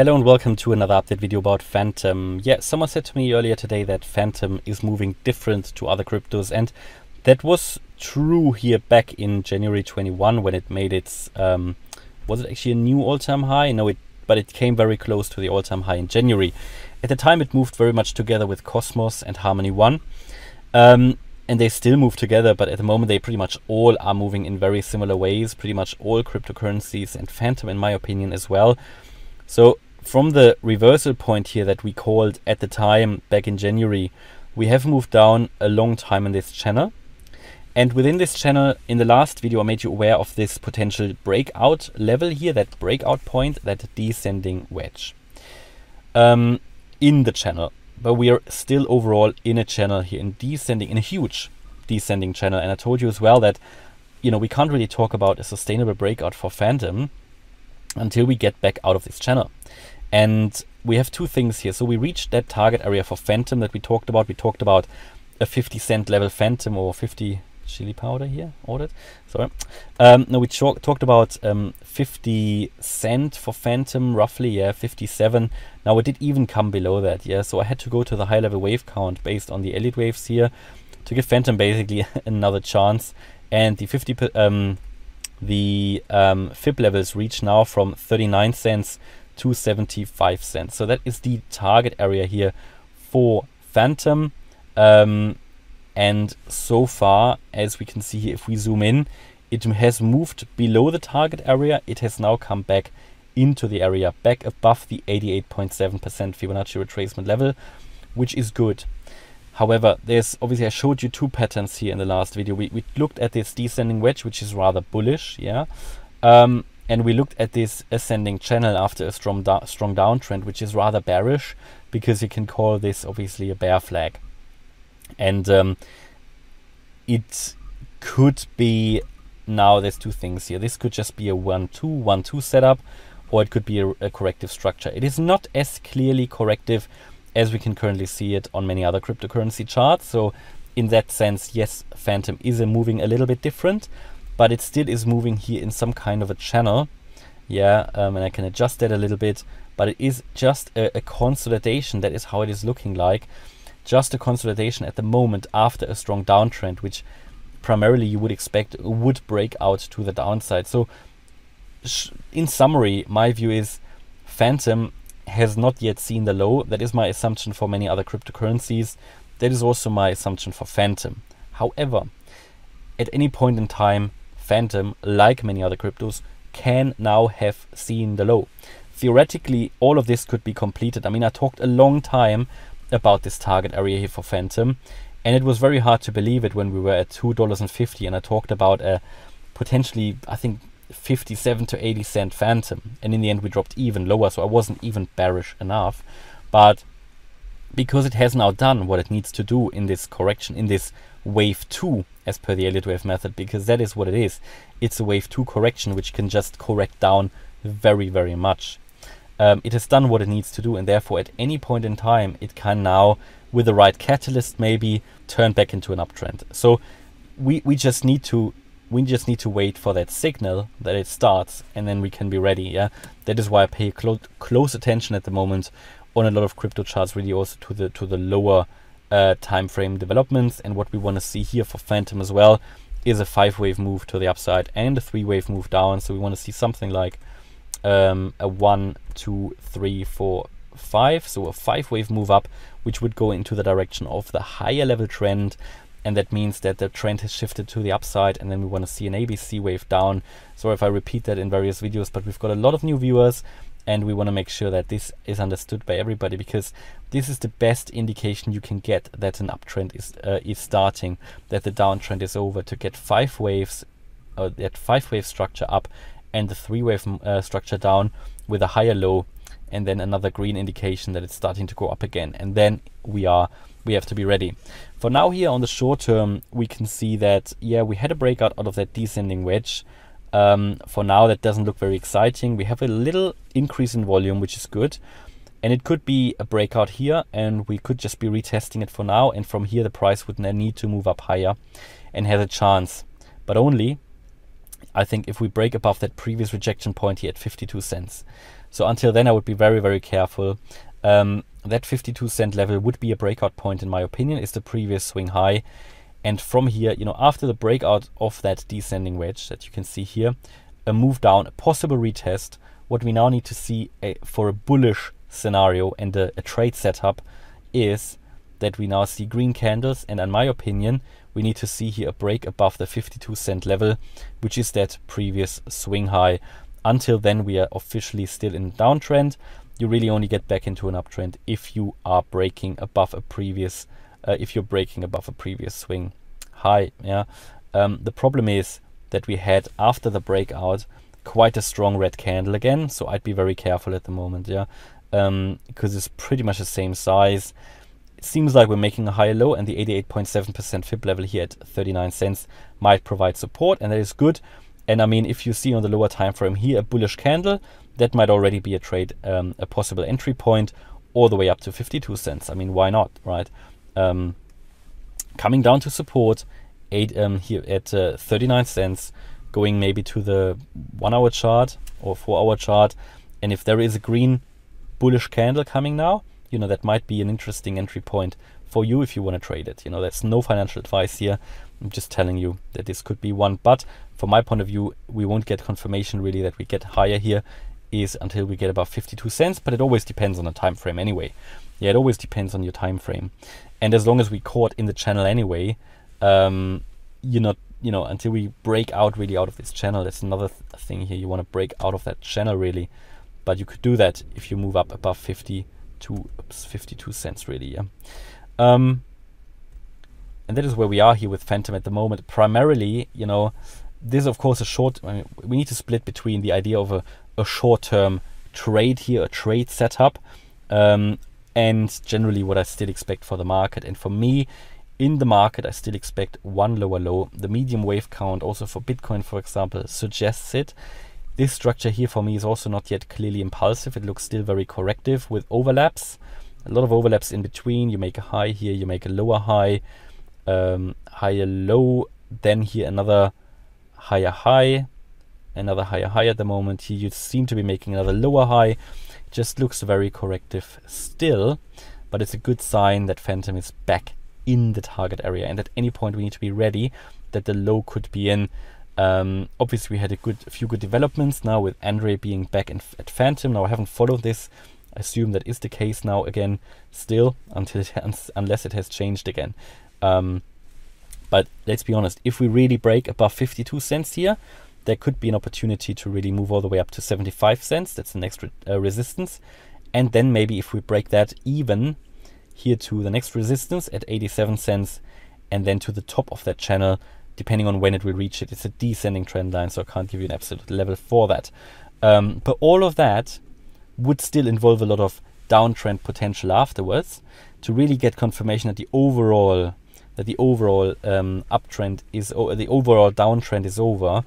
Hello and welcome to another update video about Fantom. Yeah, someone said to me earlier today that Fantom is moving different to other cryptos and that was true here back in January 21 when it made its, um, was it actually a new all-time high? No, it, but it came very close to the all-time high in January. At the time it moved very much together with Cosmos and Harmony One. Um, and they still move together, but at the moment they pretty much all are moving in very similar ways, pretty much all cryptocurrencies and Fantom in my opinion as well. So from the reversal point here that we called at the time back in January, we have moved down a long time in this channel. And within this channel, in the last video, I made you aware of this potential breakout level here, that breakout point, that descending wedge um, in the channel. But we are still overall in a channel here, in descending, in a huge descending channel. And I told you as well that, you know, we can't really talk about a sustainable breakout for Fantom until we get back out of this channel. And we have two things here. So we reached that target area for Fantom that we talked about. We talked about a 50 cent level Fantom or 50 chili powder here ordered. Sorry. Um, no, we talked about um, 50 cent for Fantom, roughly. Yeah, 57. Now it did even come below that. Yeah, so I had to go to the high level wave count based on the Elliott waves here to give Fantom basically another chance. And the 50 um, the um, fib levels reach now from 39 cents to 75 cents. So that is the target area here for Fantom. Um, and so far, as we can see here, if we zoom in, it has moved below the target area. It has now come back into the area, back above the 88.7% Fibonacci retracement level, which is good. However, there's obviously I showed you two patterns here in the last video. We, we looked at this descending wedge, which is rather bullish, yeah. Um, and we looked at this ascending channel after a strong, da strong downtrend, which is rather bearish, because you can call this obviously a bear flag. And um, it could be, now there's two things here. This could just be a 1-2, 1-2 setup, or it could be a, a corrective structure. It is not as clearly corrective as we can currently see it on many other cryptocurrency charts. So in that sense, yes, Fantom is a moving a little bit different, but it still is moving here in some kind of a channel. Yeah, um, and I can adjust that a little bit, but it is just a, a consolidation. That is how it is looking like. Just a consolidation at the moment after a strong downtrend, which primarily you would expect would break out to the downside. So in summary, my view is Fantom has not yet seen the low. That is my assumption for many other cryptocurrencies. That is also my assumption for Fantom. However, at any point in time, Fantom, like many other cryptos, can now have seen the low. Theoretically, all of this could be completed. I mean, I talked a long time about this target area here for Fantom, and it was very hard to believe it when we were at $2.50 and I talked about a potentially, I think, 57 to 80 cent Fantom. And in the end, we dropped even lower, so I wasn't even bearish enough. But because it has now done what it needs to do in this correction, in this wave 2, as per the Elliott wave method, because that is what it is. It's a wave 2 correction, which can just correct down very, very much. Um, it has done what it needs to do, and therefore, at any point in time, it can now, with the right catalyst, maybe turn back into an uptrend. So we, we just need to we just need to wait for that signal that it starts and then we can be ready yeah that is why i pay clo close attention at the moment on a lot of crypto charts really also to the to the lower uh, time frame developments and what we want to see here for Fantom as well is a five wave move to the upside and a three wave move down. So we want to see something like um, a one two three four five. So a five wave move up which would go into the direction of the higher level trend. And that means that the trend has shifted to the upside and then we want to see an ABC wave down. Sorry if I repeat that in various videos, but we've got a lot of new viewers and we want to make sure that this is understood by everybody because this is the best indication you can get that an uptrend is uh, is starting, that the downtrend is over to get five waves, uh, that five wave structure up and the three wave uh, structure down with a higher low and then another green indication that it's starting to go up again and then we are we have to be ready. For now here on the short term, we can see that, yeah, we had a breakout out of that descending wedge. Um, for now, that doesn't look very exciting. We have a little increase in volume, which is good. And it could be a breakout here, and we could just be retesting it for now. And from here, the price would need to move up higher and has a chance. But only, I think, if we break above that previous rejection point here at 52 cents. So until then, I would be very, very careful. Um, that 52 cent level would be a breakout point in my opinion, is the previous swing high. And from here, you know, after the breakout of that descending wedge that you can see here, a move down, a possible retest, what we now need to see a, for a bullish scenario and a, a trade setup is that we now see green candles. And in my opinion we need to see here a break above the 52 cent level which is that previous swing high. Until then we are officially still in downtrend. You really only get back into an uptrend if you are breaking above a previous uh, if you're breaking above a previous swing high yeah um, the problem is that we had after the breakout quite a strong red candle again so I'd be very careful at the moment yeah um, because it's pretty much the same size it seems like we're making a higher low and the 88.7% fib level here at 39 cents might provide support and that is good and I mean if you see on the lower time frame here a bullish candle that might already be a trade, um, a possible entry point all the way up to 52 cents. I mean, why not, right? Um, coming down to support eight um, here at uh, 39 cents, going maybe to the one hour chart or four hour chart. And if there is a green bullish candle coming now, you know, that might be an interesting entry point for you if you want to trade it. You know, that's no financial advice here. I'm just telling you that this could be one. But from my point of view, we won't get confirmation really that we get higher here is until we get about 52 cents, but it always depends on the time frame anyway. Yeah, it always depends on your time frame. And as long as we caught in the channel anyway, um, you're not, you know, until we break out really out of this channel, that's another th thing here. You want to break out of that channel really, but you could do that if you move up above 52, oops, 52 cents really. Yeah. Um, and that is where we are here with Fantom at the moment. Primarily, you know, this is of course a short. I mean, we need to split between the idea of a a short-term trade here, a trade setup, um, and generally what I still expect for the market. And for me, in the market, I still expect one lower low. The medium wave count, also for Bitcoin, for example, suggests it. This structure here for me is also not yet clearly impulsive. It looks still very corrective with overlaps. A lot of overlaps in between. You make a high here, you make a lower high, um, higher low, then here another higher high, another higher high at the moment. Here you seem to be making another lower high. Just looks very corrective still, but it's a good sign that Fantom is back in the target area. And at any point we need to be ready that the low could be in. Um, obviously, we had a good a few good developments now with Andre being back in, at Fantom. Now I haven't followed this. I assume that is the case now again, still until it has, unless it has changed again. Um, but let's be honest, if we really break above 52 cents here, there could be an opportunity to really move all the way up to 75 cents. That's the next re uh, resistance. And then maybe if we break that even here to the next resistance at 87 cents and then to the top of that channel, depending on when it will reach it. It's a descending trend line, so I can't give you an absolute level for that. Um, but all of that would still involve a lot of downtrend potential afterwards to really get confirmation that the overall that the overall um, uptrend is the overall downtrend is over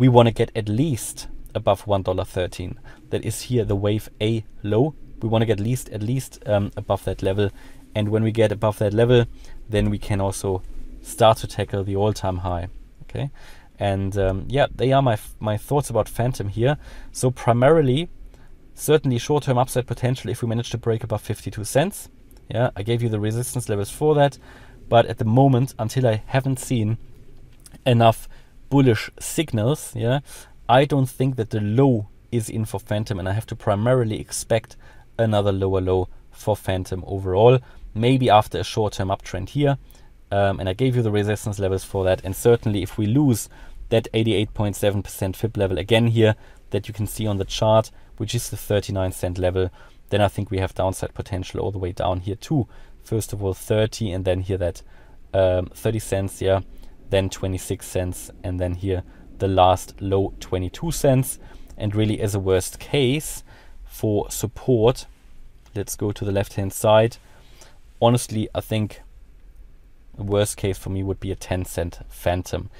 we want to get at least above $1.13. That is here the wave A low. We want to get at least at least um, above that level. And when we get above that level, then we can also start to tackle the all-time high. Okay, and um, yeah, they are my my thoughts about Fantom here. So primarily, certainly short-term upside potential if we manage to break above 52 cents. Yeah, I gave you the resistance levels for that, but at the moment, until I haven't seen enough bullish signals, yeah, I don't think that the low is in for Fantom, and I have to primarily expect another lower low for Fantom overall. Maybe after a short-term uptrend here. Um, and I gave you the resistance levels for that. And certainly if we lose that 88.7% fib level again here that you can see on the chart, which is the 39 cent level, then I think we have downside potential all the way down here too. First of all 30 and then here that um, 30 cents, yeah, then 26 cents, and then here the last low 22 cents. And really as a worst case for support, let's go to the left hand side. Honestly, I think the worst case for me would be a 10 cent fantom.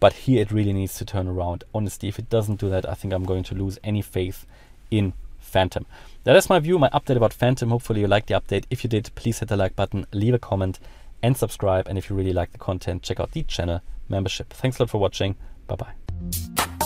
But here it really needs to turn around. Honestly, if it doesn't do that, I think I'm going to lose any faith in Fantom. That is my view, my update about Fantom. Hopefully you liked the update. If you did, please hit the like button, leave a comment, and subscribe. And if you really like the content, check out the channel membership. Thanks a lot for watching. Bye bye.